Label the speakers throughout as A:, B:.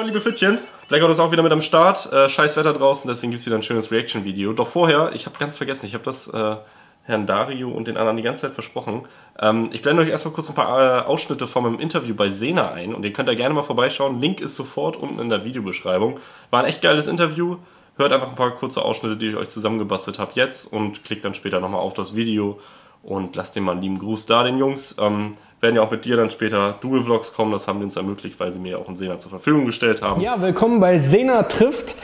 A: Moin liebe Fittchen, Blackout ist auch wieder mit am Start. Äh, scheiß Wetter draußen, deswegen gibt es wieder ein schönes Reaction-Video. Doch vorher, ich habe ganz vergessen, ich habe das äh, Herrn Dario und den anderen die ganze Zeit versprochen. Ähm, ich blende euch erstmal kurz ein paar äh, Ausschnitte von meinem Interview bei Sena ein und ihr könnt da gerne mal vorbeischauen. Link ist sofort unten in der Videobeschreibung. War ein echt geiles Interview. Hört einfach ein paar kurze Ausschnitte, die ich euch zusammengebastelt habe jetzt und klickt dann später nochmal auf das Video und lasst den mal einen lieben Gruß da, den Jungs. Ähm, werden ja auch mit dir dann später Dual-Vlogs kommen. Das haben die uns ermöglicht, weil sie mir auch einen Sena zur Verfügung gestellt haben.
B: Ja, willkommen bei Sena trifft.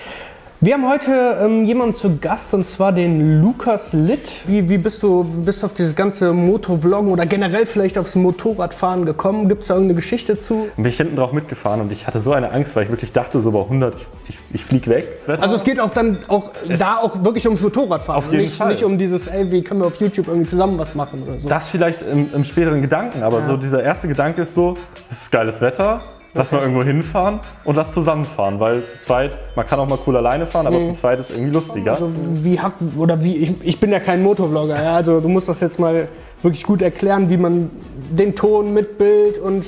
B: Wir haben heute ähm, jemanden zu Gast und zwar den Lukas Litt. Wie, wie bist du bist auf dieses ganze Motovloggen oder generell vielleicht aufs Motorradfahren gekommen? Gibt es da irgendeine Geschichte zu?
C: Bin ich hinten drauf mitgefahren und ich hatte so eine Angst, weil ich wirklich dachte, so bei 100, ich, ich flieg weg.
B: Also es geht auch dann auch da auch wirklich ums Motorradfahren.
C: Auf jeden
B: nicht,
C: Fall.
B: nicht um dieses, ey, wie können wir auf YouTube irgendwie zusammen was machen oder so.
C: Das vielleicht im, im späteren Gedanken, aber so dieser erste Gedanke ist so, es ist geiles Wetter, lass mal irgendwo hinfahren und lass zusammenfahren, weil zu zweit, man kann auch mal cool alleine fahren, aber zu zweit ist irgendwie lustiger.
B: Also wie habt oder wie ich, ich bin ja kein Motovlogger, ja, also du musst das jetzt mal wirklich gut erklären, wie man den Ton mit Bild und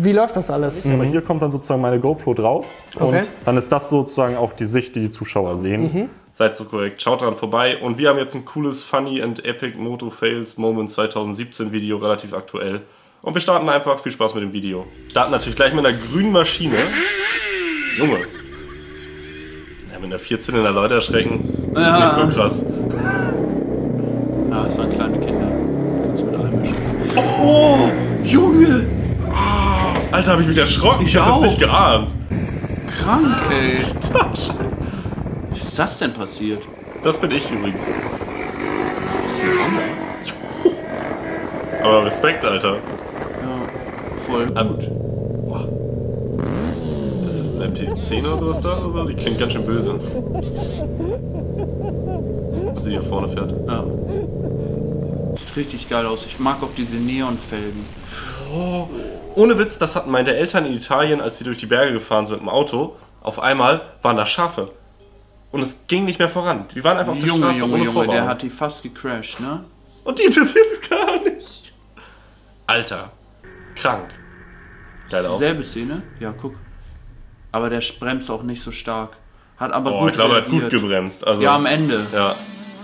B: wie läuft das alles?
C: Aber hier kommt dann sozusagen meine GoPro drauf
B: Okay.
C: und dann ist das sozusagen auch die Sicht, die die Zuschauer sehen.
A: Seid so korrekt, schaut dran vorbei. Und wir haben jetzt ein cooles Funny and Epic Moto Fails Moment 2017 Video, relativ aktuell. Und wir starten einfach. Viel Spaß mit dem Video. Starten natürlich gleich mit einer grünen Maschine. Junge. Ja, mit einer 14 in der Leute erschrecken, das ist nicht so krass.
D: Ja, es waren kleine Kinder. Kannst du mit einmischen.
A: Oh, Junge! Ah, Alter, hab ich mich erschrocken. Ich hab das
D: auch.
A: nicht geahnt.
D: Krank, ey.
A: Alter, Scheiße.
D: Wie ist das denn passiert?
A: Das bin ich übrigens.
D: Das ist ein Hammer.
A: Aber Respekt, Alter.
D: Voll
A: Ah,
D: gut.
A: Boah. Das ist ein MT-10 oder sowas da? Oder so? Die klingt ganz schön böse. Was sie hier vorne fährt.
D: Ja. Sieht richtig geil aus. Ich mag auch diese Neonfelgen.
A: Ohne Witz, das hatten meine Eltern in Italien, als sie durch die Berge gefahren sind mit dem Auto. Auf einmal waren da Schafe. Und es ging nicht mehr voran. Die waren einfach auf der
D: Junge,
A: Straße
D: Junge,
A: ohne
D: Junge,
A: Vorwarnung.
D: der hat die fast gecrashed, ne?
A: Und die interessiert es gar nicht. Alter. Krank. Geil auch.
D: Selbe Szene? Ja, guck. Aber der bremst auch nicht so stark. Hat aber
A: Oh,
D: gut
A: ich glaube, er hat gut gebremst. Also,
D: Ja, am Ende.
A: ja.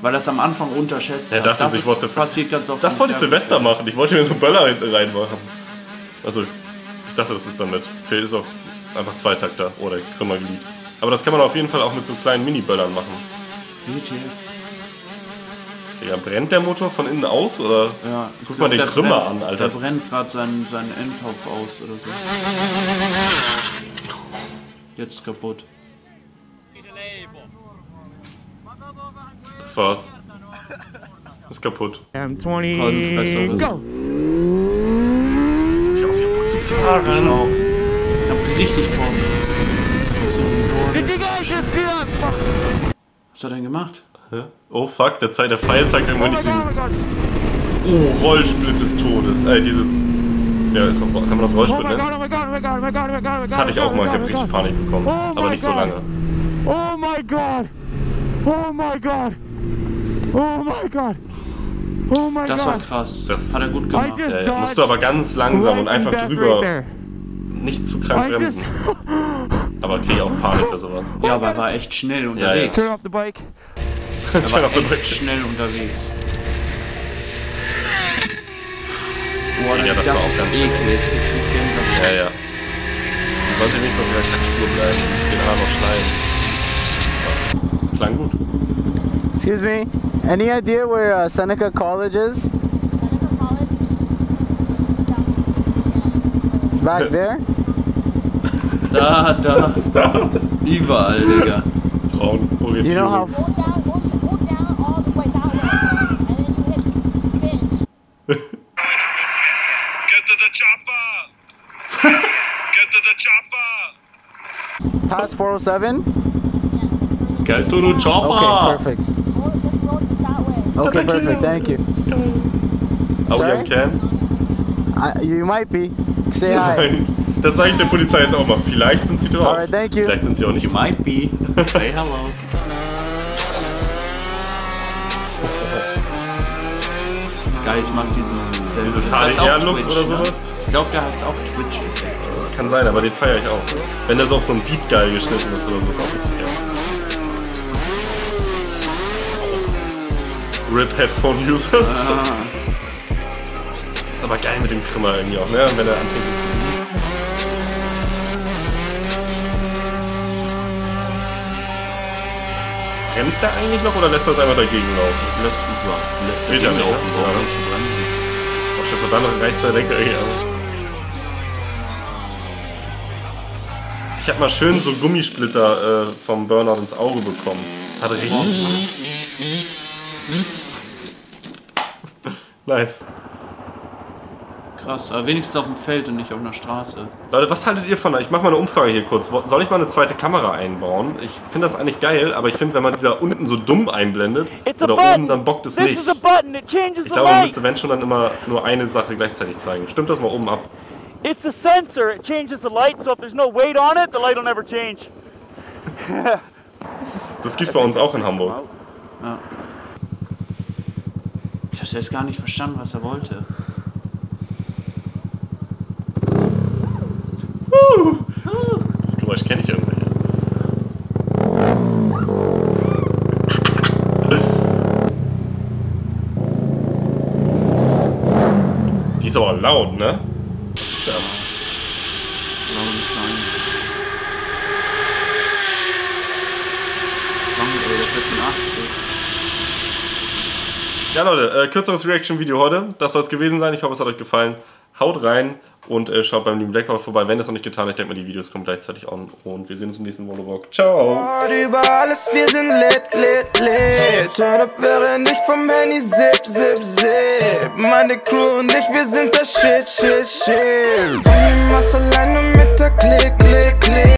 D: Weil das am Anfang unterschätzt
A: Er
D: hat.
A: dachte
D: das
A: sich, what the fuck.
D: passiert ganz oft.
A: Das wollte ich Silvester machen. Ich wollte mir so einen Böller hinten reinmachen. Also, ich dachte, das ist damit. Vielleicht ist auch einfach Zweitakter oder Krümmerglied. Aber das kann man auf jeden Fall auch mit so kleinen Mini-Böllern machen.
D: WTF.
A: Digga, brennt der Motor von innen aus oder?
D: Ja, ich
A: Guck
D: glaub,
A: mal den Krümmer
D: brennt,
A: an, Alter.
D: Der brennt gerade seinen, seinen Endtopf aus oder so. Jetzt ist kaputt.
A: Das war's. Ist kaputt.
B: M20.
D: Kolbenfresser oder so.
A: Ich auf ihr zu fahren.
D: Auch. Ich hab richtig Bock. Was, so ein Was hat er denn gemacht?
A: Oh fuck, der, Zeit, der Pfeil zeigt irgendwann diesen. Oh, Rollsplit des Todes. Äh, dieses. Ja, ist doch. Kann man das Rollsplit nennen? Das hatte ich auch mal, ich habe richtig Panik bekommen. Aber nicht so lange.
B: Oh my god! Oh my god! Oh my god! Oh my
D: Das war krass.
A: Das-
D: hat er gut gemacht.
A: Ja, ja. Musst du aber ganz langsam und einfach drüber. Nicht zu krank bremsen. Aber krieg auch Panik oder sowas.
D: Ja, aber er war echt schnell unterwegs.
B: Turn off
D: Er
A: Turn
D: war echt schnell unterwegs. Boah,
A: Ja, das
D: das,
A: war auch
D: ist
A: ganz
D: eklig. Der kriegt Gänsehaut.
A: Ja, ja. Man sollte wenigstens auf ihrer Kackspur bleiben und nicht den Hahn noch schneiden. Ja. Klang gut.
E: Excuse me. Any idea where uh, Seneca College is? It's back there.
D: Da, da,
A: Was ist da? Das
D: überall, Digga.
A: Frauen
E: Do you know how?
A: Orientierung.
F: Go down, go, go down all the way that way, and then you hit fish.
G: Get to the chopper! Get to the
E: Past 407.
A: Get to the
E: Okay,
A: chopper!
E: perfect.
F: Go that way.
E: Okay, perfect. Thank you.
A: Are we
E: Sorry?
A: on cam?
E: I, you might be. Say hi.
A: Nein. Das sage ich der Polizei jetzt auch mal. Vielleicht sind sie drauf.
E: Alright, thank you.
A: Vielleicht sind sie auch nicht.
D: Might be. Say hello. Geil, ich mag diesen Das-
A: Dieses HDR-Look oder
D: ne?
A: sowas?
D: Ich glaube, der heißt auch Twitch.
A: Kann sein, aber den feiere ich auch. Wenn der so auf so ein Beat geil geschnitten ist oder so, ist auch richtig geil. RIP Headphone Users.
D: Ah,
A: Ist aber geil mit dem Krimmer irgendwie auch, ne? Wenn er anfängt sich zu. Bremst der eigentlich noch oder lässt er es einfach dagegen laufen?
D: lässt, ja, lässt
A: ja
D: Ding
A: nicht,
D: laufen,
A: ne?
D: warum
A: Ja.
D: nicht bremsen?
A: Schon verdammt reißt der Lenker irgendwie an. Ich hab mal schön so Gummisplitter äh, vom Burnout ins Auge bekommen. Hat richtig. nice.
D: Krass, aber wenigstens auf dem Feld und nicht auf einer Straße.
A: Leute, was haltet ihr von? Ich mache mal eine Umfrage hier kurz. Soll ich mal eine zweite Kamera einbauen? Ich finde das eigentlich geil, aber ich finde, wenn man die da unten so dumm einblendet oder oben, dann bockt es
H: This
A: nicht.
H: Button. It changes
A: Ich glaube, man müsste, wenn schon, dann immer nur eine Sache gleichzeitig zeigen. Stimmt das mal oben ab?
H: It's a sensor. It changes the light. So if there's no weight on it, the light will never change.
A: Das gibt's bei uns auch in Hamburg.
D: Ich habe jetzt gar nicht verstanden, was er wollte.
A: Das Geräusch kenne ich ist aber laut, ne? Was ist das?
D: Blaue Kleine. Krank, ey, der wird schon 80.
A: Ja, Leute, äh, kürzeres Reaction-Video heute. Das soll es gewesen sein. Ich hoffe, es hat euch gefallen. Haut rein und äh, schaut beim lieben Blackboard vorbei. Wenn ihr es noch nicht getan habt, ich denke mal, die Videos kommen gleichzeitig an. Und wir sehen uns im nächsten Monolog. Ciao!
I: über alles, wir sind lit, lit, lit. Turn up während ich vom Handy zip, zip, zip. Meine Crew und ich, wir sind das Shit, Shit, Shit. Und niemals alleine